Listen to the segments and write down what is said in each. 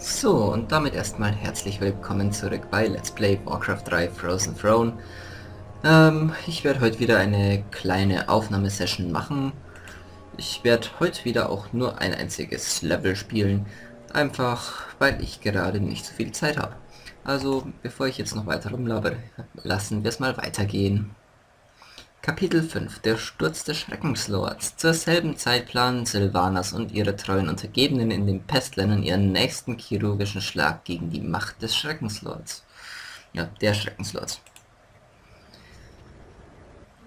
So, und damit erstmal herzlich willkommen zurück bei Let's Play Warcraft 3 Frozen Throne. Ähm, ich werde heute wieder eine kleine Aufnahmesession machen. Ich werde heute wieder auch nur ein einziges Level spielen, einfach weil ich gerade nicht so viel Zeit habe. Also, bevor ich jetzt noch weiter rumlabere, lassen wir es mal weitergehen. Kapitel 5 Der Sturz des Schreckenslords Zur selben Zeit planen Sylvanas und ihre treuen Untergebenen in den Pestländern ihren nächsten chirurgischen Schlag gegen die Macht des Schreckenslords. Ja, der Schreckenslords.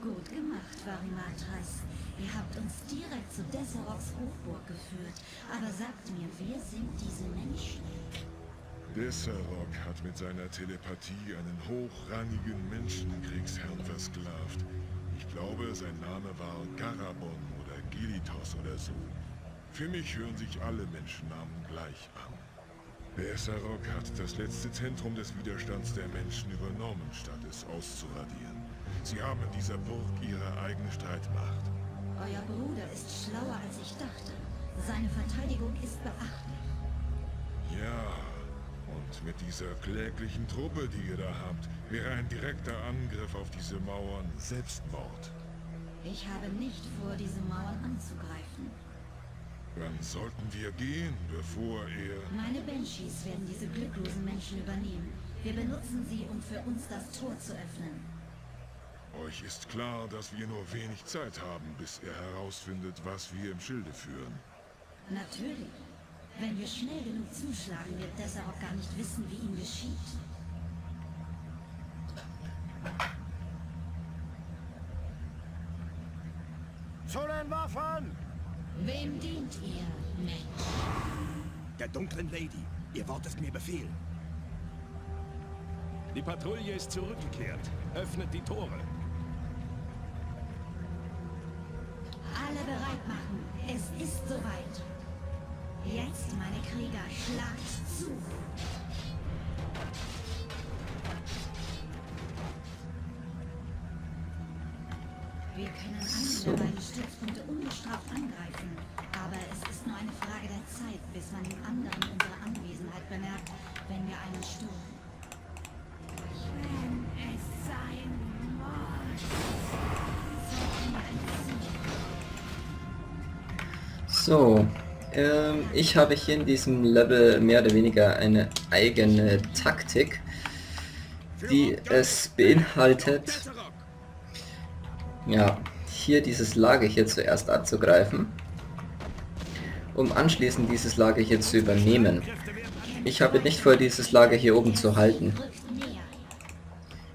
Gut gemacht, Varimatras. Ihr habt uns direkt zu Desseroks Hochburg geführt. Aber sagt mir, wer sind diese Menschen? Desserok hat mit seiner Telepathie einen hochrangigen Menschenkriegsherrn versklavt. Ich glaube, sein Name war Garabon oder Gilitos oder so. Für mich hören sich alle Menschennamen gleich an. Desserok hat das letzte Zentrum des Widerstands der Menschen übernommen, statt es auszuradieren. Sie haben in dieser Burg ihre eigene Streitmacht. Euer Bruder ist schlauer, als ich dachte. Seine Verteidigung ist beachtlich. Ja, mit dieser kläglichen Truppe, die ihr da habt, wäre ein direkter Angriff auf diese Mauern Selbstmord. Ich habe nicht vor, diese Mauern anzugreifen. Dann sollten wir gehen, bevor er... Meine Banshees werden diese glücklosen Menschen übernehmen. Wir benutzen sie, um für uns das Tor zu öffnen. Euch ist klar, dass wir nur wenig Zeit haben, bis er herausfindet, was wir im Schilde führen. Natürlich. Wenn wir schnell genug zuschlagen, wird Desserok gar nicht wissen, wie ihm geschieht. Zu den Waffen! Wem dient ihr, Mensch? Der dunklen Lady. Ihr Wort ist mir Befehl. Die Patrouille ist zurückgekehrt. Öffnet die Tore. Schlagt zu. Wir können einen der beiden Stützpunkte ungestraft angreifen. Aber es ist nur eine Frage der Zeit, bis man dem anderen unsere Anwesenheit bemerkt, wenn wir einen stürmen. Wenn es sein muss. So, ähm, ich habe hier in diesem Level mehr oder weniger eine eigene Taktik, die es beinhaltet, ja, hier dieses Lager hier zuerst anzugreifen, um anschließend dieses Lager hier zu übernehmen. Ich habe nicht vor, dieses Lager hier oben zu halten.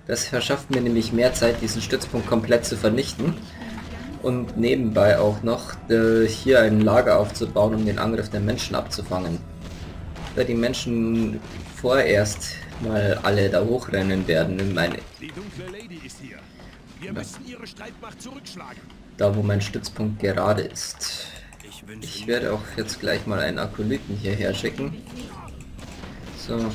Das verschafft mir nämlich mehr Zeit, diesen Stützpunkt komplett zu vernichten und nebenbei auch noch äh, hier ein Lager aufzubauen, um den Angriff der Menschen abzufangen. Da die Menschen vorerst mal alle da hochrennen werden, in meine, Die dunkle Lady ist hier. Wir müssen ihre Streitmacht zurückschlagen. da wo mein Stützpunkt gerade ist. Ich werde auch jetzt gleich mal einen Akolyten hierher schicken. So.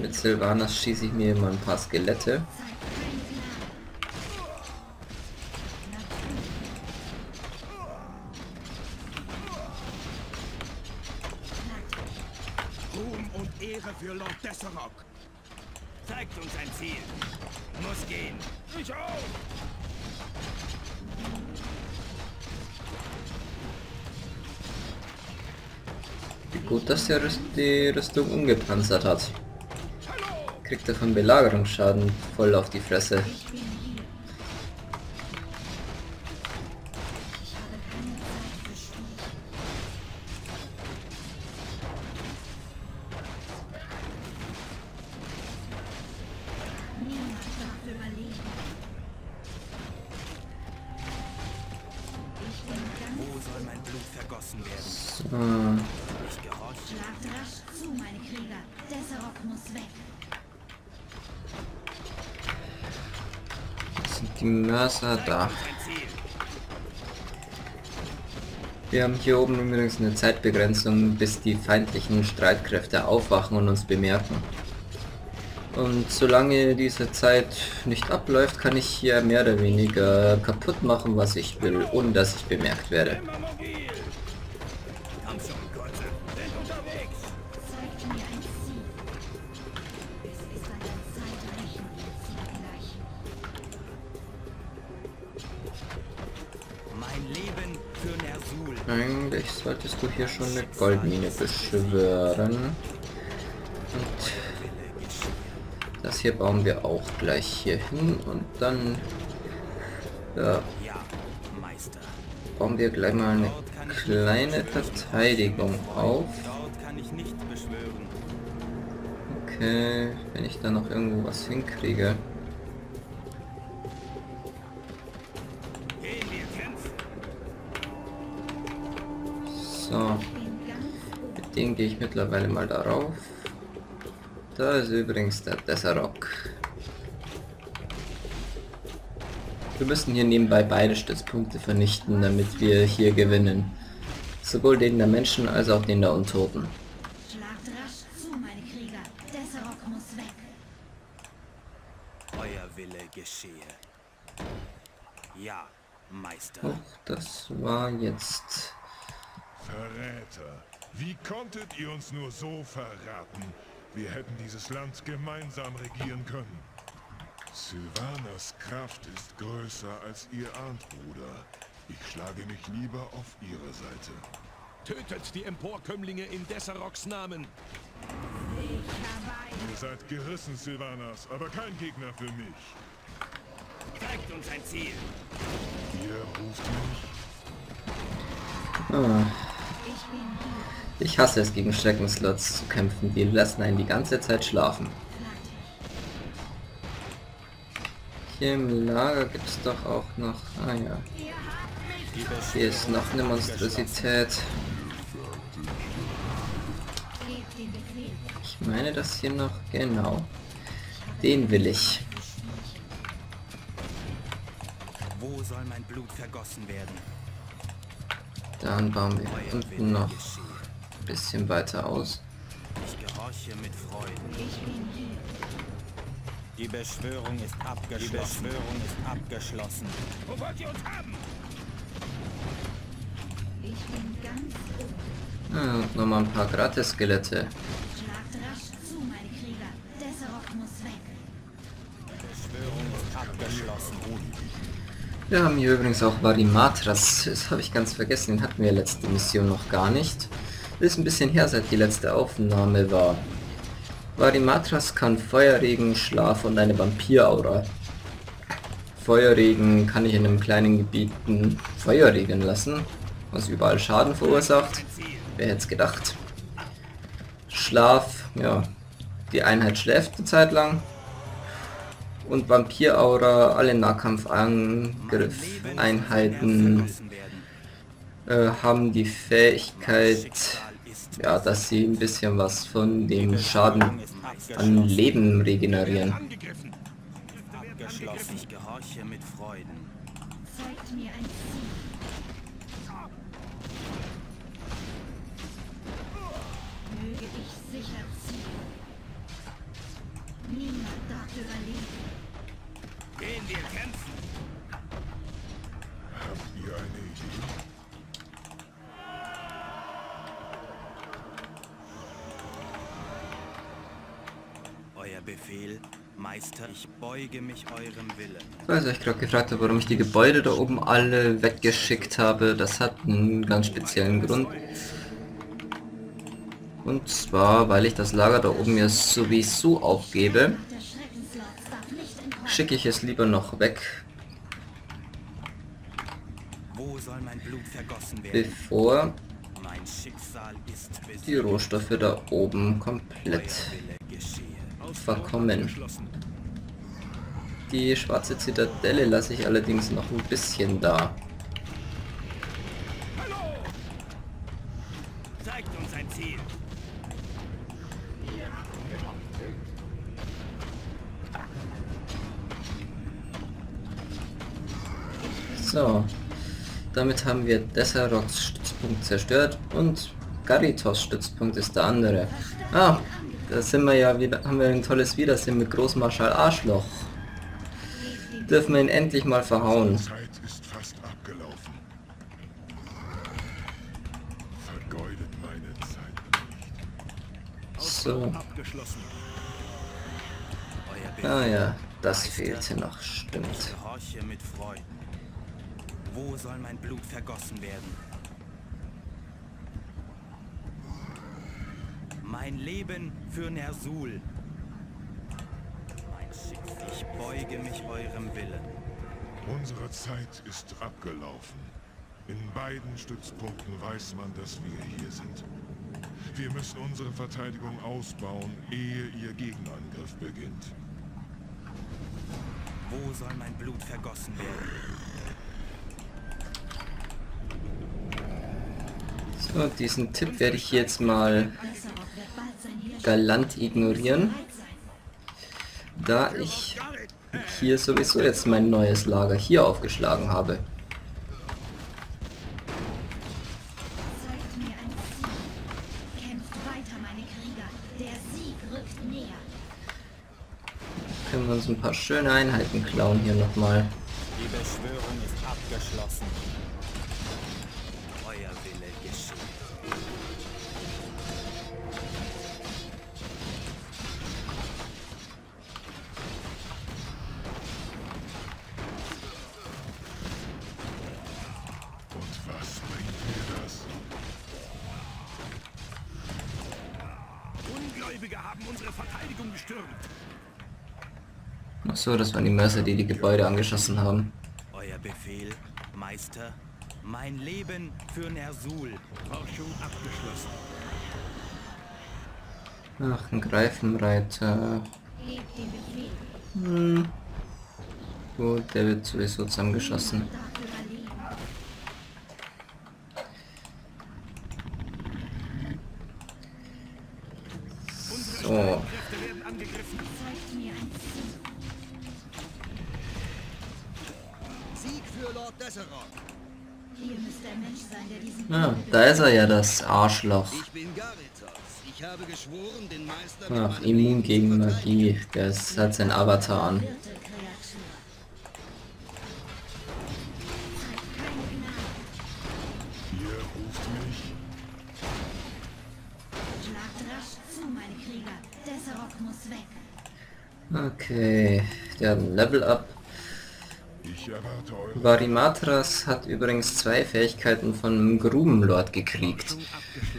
Mit Sylvanas schieße ich mir mal ein paar Skelette. Ruhm und Ehre für Lord Desserok. Zeigt uns ein Ziel. Muss gehen. Ich auch. Gut, dass der Rüst die Rüstung ungepanzert hat. Kriegt er von Belagerungsschaden voll auf die Fresse. Die Mörser da. Wir haben hier oben übrigens eine Zeitbegrenzung, bis die feindlichen Streitkräfte aufwachen und uns bemerken. Und solange diese Zeit nicht abläuft, kann ich hier mehr oder weniger kaputt machen, was ich will, ohne dass ich bemerkt werde. Eigentlich solltest du hier schon eine Goldmine beschwören. Und das hier bauen wir auch gleich hier hin und dann ja, bauen wir gleich mal eine kleine Verteidigung auf. Okay, wenn ich da noch irgendwo was hinkriege. So, mit dem gehe ich mittlerweile mal darauf. Da ist übrigens der Desserrock. Wir müssen hier nebenbei beide Stützpunkte vernichten, damit wir hier gewinnen. Sowohl den der Menschen als auch den der Untoten. Euer Wille geschehe. Ja, Meister. Oh, das war jetzt... Verräter. Wie konntet ihr uns nur so verraten? Wir hätten dieses Land gemeinsam regieren können. Sylvanas Kraft ist größer als ihr ahnt, Bruder. Ich schlage mich lieber auf ihre Seite. Tötet die Emporkömmlinge in Desseroks Namen. Ihr seid gerissen, Sylvanas, aber kein Gegner für mich. Zeigt uns ein Ziel. Ihr ruft mich. Ah, Ich hasse es, gegen Schreckenslots zu kämpfen. Die lassen einen die ganze Zeit schlafen. Hier im Lager gibt es doch auch noch... Ah ja. Hier ist noch eine Monstrosität. Ich meine das hier noch... Genau. Den will ich. Wo soll mein Blut vergossen werden? Dann bauen wir unten noch ein bisschen weiter aus. Ich gehorche mit Freuden. Ich bin hier. Die Beschwörung ist abgeschlossen. Die Beschwörung ist abgeschlossen. Wo wollt ihr uns haben? Ich bin ganz oben. Ah, und nochmal ein paar Gratis-Skelette. Schlagt rasch zu, meine Krieger. Desserok muss weg. Beschwörung ist abgeschlossen. Wir haben hier übrigens auch Varimatras. Das habe ich ganz vergessen. Den hatten wir letzte Mission noch gar nicht. Ist ein bisschen her, seit die letzte Aufnahme war. Varimatras kann Feuerregen, Schlaf und eine Vampiraura. Feuerregen kann ich in einem kleinen Gebiet Feuer regeln lassen, was überall Schaden verursacht. Wer hätte es gedacht? Schlaf, ja, die Einheit schläft eine Zeit lang. Und Vampiraura, alle Nahkampfangriff-Einheiten äh, haben die Fähigkeit, ja, dass sie ein bisschen was von dem Schaden an Leben regenerieren. Möge ich sicher ziehen. Niemand darf überleben. Meister, ich beuge mich eurem Willen. Ihr euch gerade gefragt habt, warum ich die Gebäude da oben alle weggeschickt habe, das hat einen ganz speziellen Grund. Und zwar, weil ich das Lager da oben ja sowieso aufgebe, schicke ich es lieber noch weg, Wo soll mein Blut vergossen werden? bevor die Rohstoffe da oben komplett. Verkommen. Die schwarze Zitadelle lasse ich allerdings noch ein bisschen da. So, damit haben wir Desseroks Stützpunkt zerstört und Garitos Stützpunkt ist der andere. Ah, da sind wir ja wieder, haben wir ein tolles Wiedersehen mit Großmarschall Arschloch. Dürfen wir ihn endlich mal verhauen. Zeit ist fast abgelaufen. Vergeudet meine Zeit nicht. So, ah ja, das fehlte noch, stimmt. gehorche mit Freuden. Wo soll mein Blut vergossen werden? Mein Leben für Nersul. Mein Schiff, ich beuge mich eurem Willen. Unsere Zeit ist abgelaufen. In beiden Stützpunkten weiß man, dass wir hier sind. Wir müssen unsere Verteidigung ausbauen, ehe ihr Gegenangriff beginnt. Wo soll mein Blut vergossen werden? So, diesen Tipp werde ich jetzt mal Desserok wird bald sein Heer galant ignorieren, da ich hier sowieso jetzt mein neues Lager hier aufgeschlagen habe. Können wir uns ein paar schöne Einheiten klauen hier nochmal. Die Beschwörung ist abgeschlossen. Ungläubige haben unsere Verteidigung gestürmt. Ach so, das waren die Mörser, die die Gebäude angeschossen haben. Euer Befehl, Meister. Mein Leben für Nersul. Forschung abgeschlossen. Ach, ein Greifenreiter. Hm. Gut, der wird sowieso zusammengeschossen. Darf überleben. So, Kräfte werden angegriffen. Zeigt mir ein Ziel. Sieg für Lord Desserok. Hier müsste ein Mensch sein, der diesen ah, Befehl da ist er ja, das Arschloch. Ich bin Garitos. Ich habe geschworen, den Meister mit Ach, immun gegen. Magie. Ist, hat sein Avatar an. Desserok. Okay, der hat ein Level Up. Varimatras hat übrigens zwei Fähigkeiten von Grubenlord gekriegt.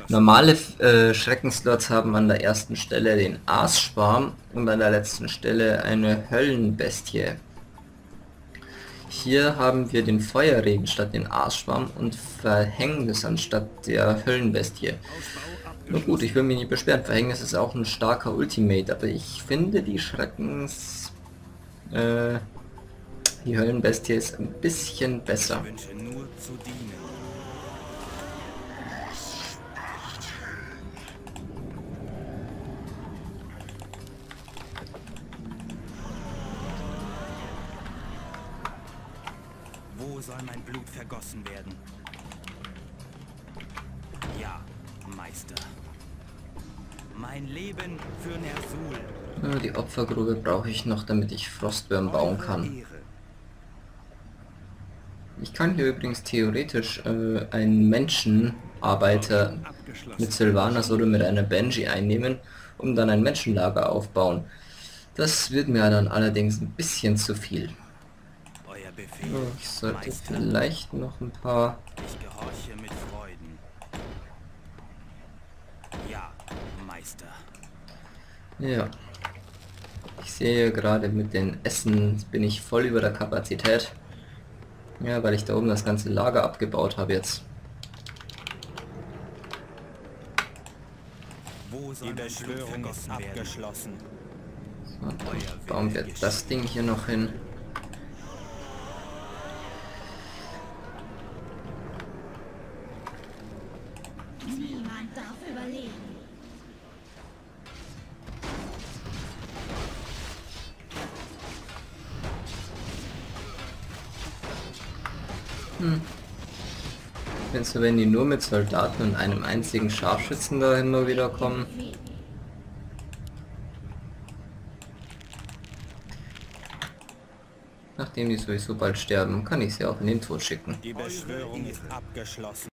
Normale äh, Schreckenslords haben an der ersten Stelle den Aasschwarm und an der letzten Stelle eine Höllenbestie. Hier haben wir den Feuerregen statt den Aasschwarm und Verhängnis anstatt der Höllenbestie. Na gut, ich will mich nicht beschweren, Verhängnis ist auch ein starker Ultimate, aber ich finde die Schreckens... Äh, die Höllenbestie ist ein bisschen besser. Ich wünsche nur zu dienen. Wo soll mein Blut vergossen werden? Ja, Meister. Mein Leben für Nersul. Ja, die Opfergrube brauche ich noch, damit ich Frostwürm bauen kann. Ich kann hier übrigens theoretisch äh, einen Menschenarbeiter mit Sylvanas oder mit einer Benji einnehmen, um dann ein Menschenlager aufbauen. Das wird mir dann allerdings ein bisschen zu viel. Ich sollte vielleicht noch ein paar... Ja, Meister. Ja. Ich sehe gerade mit den Essen bin ich voll über der Kapazität. Ja, weil ich da oben das ganze Lager abgebaut habe jetzt. Wo soll Die Beschwörung ist abgeschlossen. So, dann bauen wir das Ding hier noch hin. Findest du, wenn die nur mit Soldaten und einem einzigen Scharfschützen dahin mal wieder kommen? Nachdem die sowieso bald sterben, kann ich sie auch in den Tod schicken. Die Beschwörung ist abgeschlossen.